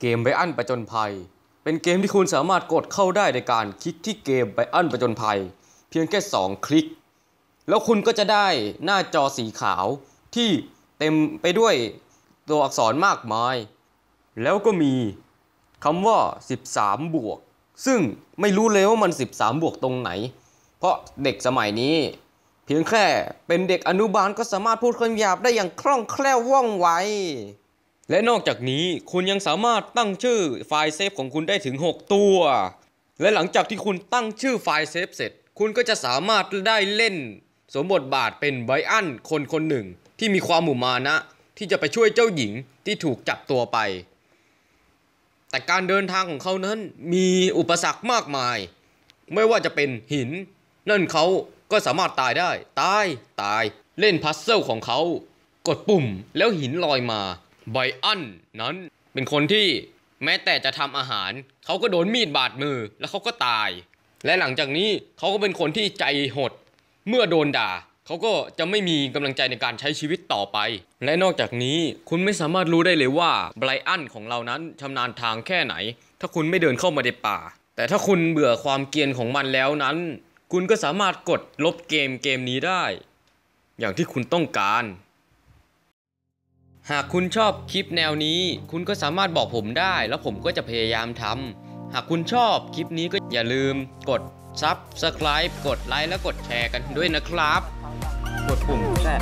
เกมไบอันประจนภัย เป็นเกมที่คุณสามารถกดเข้าได้ในการคลิกที่เกมไบอันประจนภัย เพียงแค่ 2 คลิก แล้วคุณก็จะได้หน้าจอสีขาวที่เต็มไปด้วยตัวอักษรมากมาย แล้วก็มีคำว่า 13 บวก ซึ่งไม่รู้เลยว่ามัน 13 บวกตรงไหน เพราะเด็กสมัยนี้ เพียงแค่เป็นเด็กอนุบาลก็สามารถพูดคำหยาบได้อย่างคล่องแคล่วว่องไว และนอกจากนี้คุณยังสามารถตั้งชื่อไฟล์เซฟของคุณได้ถึง 6 ตัว และหลังจากที่คุณตั้งชื่อไฟล์เซฟเสร็จ คุณก็จะสามารถได้เล่น สมบทบาทเป็นไบรอันคนคนหนึ่ง ที่มีความหมู่มานะ ที่จะไปช่วยเจ้าหญิงที่ถูกจับตัวไป แต่การเดินทางของเขานั้นมีอุปสรรคมากมาย ไม่ว่าจะเป็นหิน นั่นเขาก็สามารถตายได้ ตาย ตาย เล่นพัซเซิลของเขา กดปุ่มแล้วหินลอยมา ไบอันนั้นเป็นคนที่แม้แต่จะทำอาหาร เขาก็โดนมีดบาดมือแล้วเขาก็ตาย และหลังจากนี้เขาก็เป็นคนที่ใจหด เมื่อโดนด่าเขาก็จะไม่มีกำลังใจในการใช้ชีวิตต่อไป และนอกจากนี้คุณไม่สามารถรู้ได้เลยว่าไบรอันของเรานั้นชำนาญทางแค่ไหน ถ้าคุณไม่เดินเข้ามาในป่า แต่ถ้าคุณเบื่อความเกียนของมันแล้วนั้น คุณก็สามารถกดลบเกมเกมนี้ได้ อย่างที่คุณต้องการ หากคุณชอบคลิปแนวนี้ คุณก็สามารถบอกผมได้ แล้วผมก็จะพยายามทำหากคุณชอบคลิปนี้ก็อย่าลืมกด Subscribe กดไลค์และกดแชร์กันด้วยนะครับ กดปุ่มแชร์